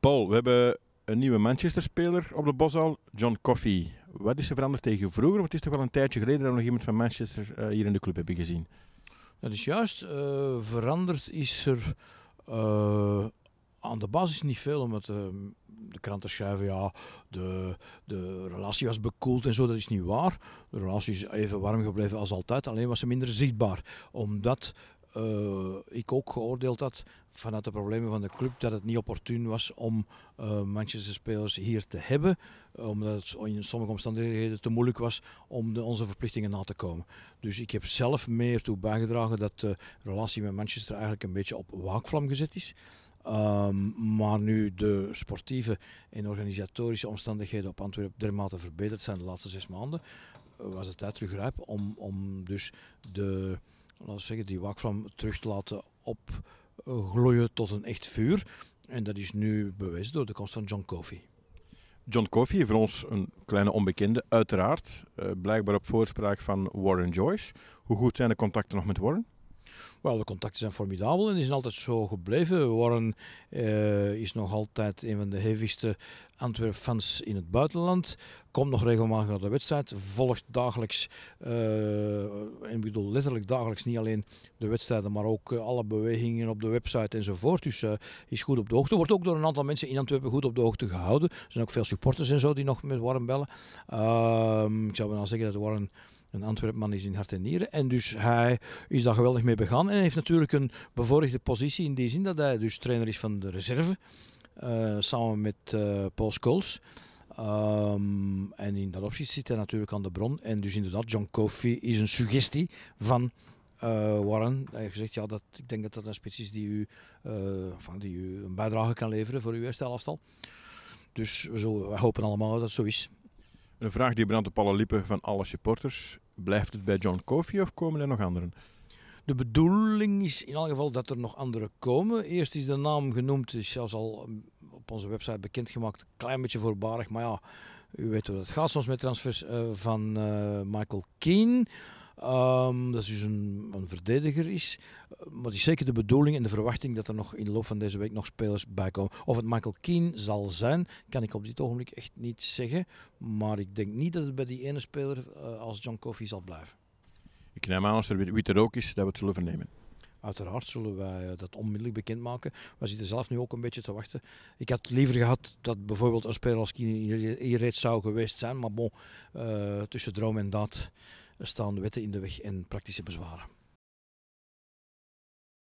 Paul, we hebben een nieuwe Manchester-speler op de Boshal, John Coffey. Wat is er veranderd tegen vroeger? Want het is toch wel een tijdje geleden dat we nog iemand van Manchester uh, hier in de club hebben gezien. Dat is juist. Uh, veranderd is er uh, aan de basis niet veel, omdat de kranten schrijven, ja, de, de relatie was bekoeld en zo. Dat is niet waar. De relatie is even warm gebleven als altijd, alleen was ze minder zichtbaar. Omdat uh, ik ook geoordeeld had vanuit de problemen van de club dat het niet opportun was om uh, Manchester spelers hier te hebben, omdat het in sommige omstandigheden te moeilijk was om de, onze verplichtingen na te komen. Dus ik heb zelf meer toe bijgedragen dat de relatie met Manchester eigenlijk een beetje op waakvlam gezet is. Um, maar nu de sportieve en organisatorische omstandigheden op Antwerpen dermate verbeterd zijn de laatste zes maanden, was het tijd terug rijp om, om dus de laten we zeggen, die waakvlam terug te laten opgloeien tot een echt vuur. En dat is nu bewezen door de komst van John Coffey. John Coffey, voor ons een kleine onbekende, uiteraard. Uh, blijkbaar op voorspraak van Warren Joyce. Hoe goed zijn de contacten nog met Warren? Wel, de contacten zijn formidabel en die zijn altijd zo gebleven. Warren uh, is nog altijd een van de hevigste Antwerp-fans in het buitenland. Komt nog regelmatig naar de wedstrijd. Volgt dagelijks, uh, en bedoel letterlijk dagelijks, niet alleen de wedstrijden, maar ook uh, alle bewegingen op de website enzovoort. Dus is goed op de hoogte. Wordt ook door een aantal mensen in Antwerpen goed op de hoogte gehouden. Er zijn ook veel supporters en zo die nog met Warren bellen. Ehm, ik zou wel zeggen dat Warren een Antwerpman is in hart en nieren. En dus hij is daar geweldig mee begaan. En heeft natuurlijk een bevoorrechte positie in die zin dat hij dus trainer is van de reserve. Uh, samen met uh, Paul Scholes. Um, en in dat opzicht zit hij natuurlijk aan de bron. En dus inderdaad, John Kofi is een suggestie van uh, Warren. Hij heeft gezegd, ja, dat, ik denk dat dat een spits is die u, van, die u een bijdrage kan leveren voor uw eerste elftal. Dus we, zullen, we hopen allemaal dat het zo is. Een vraag die brandt op alle lippen van alle supporters. Blijft het bij John Kofi of komen er nog anderen? De bedoeling is in elk geval dat er nog anderen komen. Eerst is de naam genoemd, is zelfs al op onze website bekendgemaakt. Klein beetje voorbarig, maar ja, u weet hoe dat gaat soms met transfers uh, van uh, Michael Keane. Um, dat dus een, een, verdediger is. Maar het is zeker de bedoeling en de verwachting dat er nog in de loop van deze week nog spelers bij komen. Of het Michael Keane zal zijn, kan ik op dit ogenblik echt niet zeggen. Maar ik denk niet dat het bij die ene speler uh, als John Coffey zal blijven. Ik neem aan als er wie er ook is, dat we het zullen vernemen. Uiteraard zullen wij dat onmiddellijk bekendmaken. We zitten zelf nu ook een beetje te wachten. Ik had liever gehad dat bijvoorbeeld een speler als Kine hier reeds zou geweest zijn. Maar bon, uh, tussen droom en daad staan wetten in de weg en praktische bezwaren.